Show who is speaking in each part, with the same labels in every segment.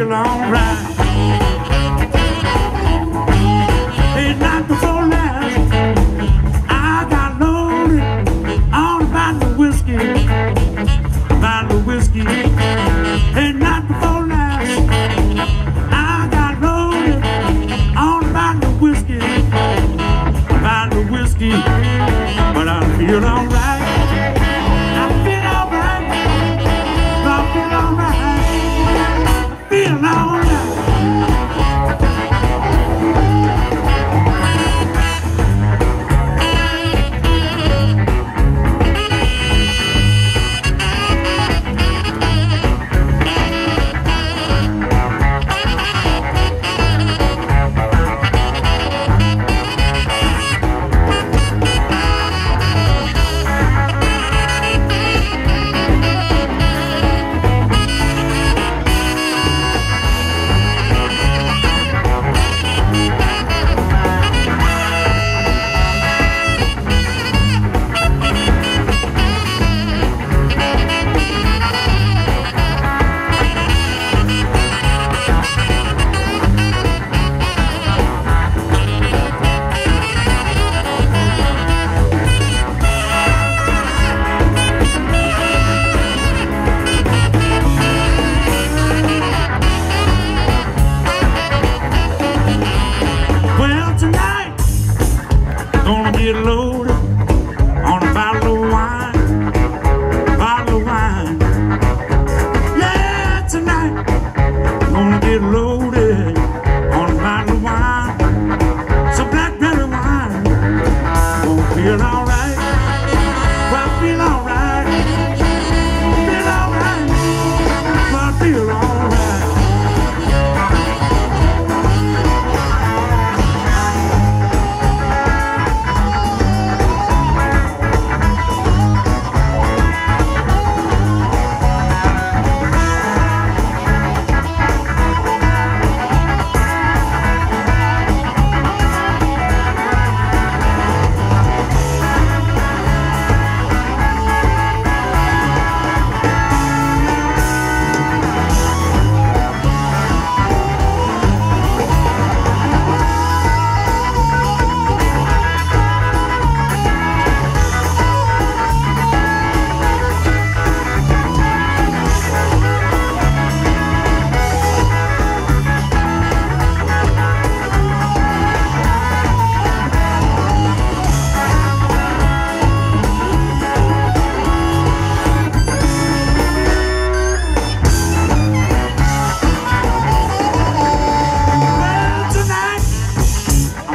Speaker 1: feel alright. real now. alone.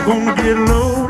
Speaker 1: gonna get low.